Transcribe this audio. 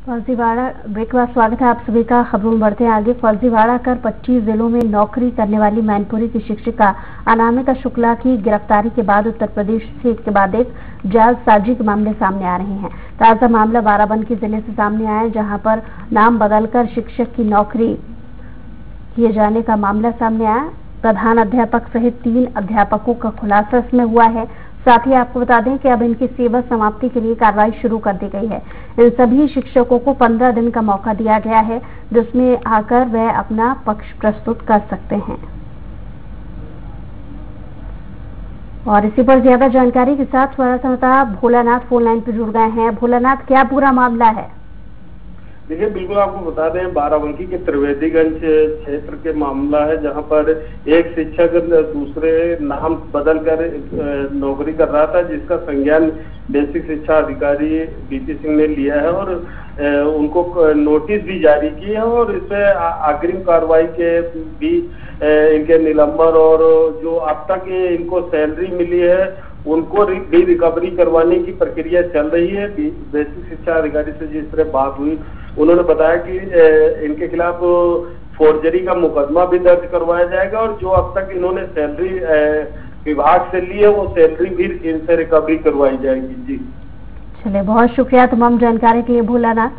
फर्जीवाड़ा ब्रेक बाद स्वागत है आप सभी का। खबरों में बढ़ते हैं आगे। फर्जीवाड़ा कर 25 जिलों में नौकरी करने वाली मैनपुरी की शिक्षिका अनामिका शुक्ला की गिरफ्तारी के बाद उत्तर प्रदेश से एक के बाद एक जालसाजी के मामले सामने आ रहे हैं। ताज़ा मामला बाराबंकी ज़िले से सामने आया जहाँ पर नाम बदलकर शिक्षक की नौकरी किए जाने का मामला सामने आया। प्रधान अध्यापक सहित तीन अध्यापकों का खुलासा इसमें हुआ है। साथ ही आपको बता दें कि अब इनकी सेवा समाप्ति के लिए कार्रवाई शुरू कर दी गई है। इन सभी शिक्षकों को पंद्रह दिन का मौका दिया गया है, जिसमें आकर वह अपना पक्ष प्रस्तुत कर सकते हैं। और इसी पर ज़्यादा जानकारी के साथ भोलानाथ फ़ोन लाइन पर जुड़ गए हैं। भोलानाथ, क्या पूरा मामला है? देखिए, बिल्कुल आपको बता दें, बाराबंकी के त्रिवेदीगंज क्षेत्र के मामला है, जहाँ पर एक शिक्षक दूसरे नाम बदल कर नौकरी कर रहा था, जिसका संज्ञान बेसिक शिक्षा अधिकारी बीपी सिंह ने लिया है और उनको नोटिस भी जारी की है और इसमें अग्रिम कार्रवाई के भी इनके निलंबन और जो अब तक इनको सैलरी मिली है, उनको भी रिकवरी करवाने की प्रक्रिया चल रही है। बेसिक शिक्षा अधिकारी से जिस तरह बात हुई उन्होंने बताया कि इनके खिलाफ फोर्जरी का मुकदमा भी दर्ज करवाया जाएगा और जो अब तक इन्होंने सैलरी विभाग से ली है, वो सैलरी भी इनसे रिकवरी करवाई जाएगी। जी। चलिए, बहुत शुक्रिया तमाम जानकारी के लिए, भोलानाथ।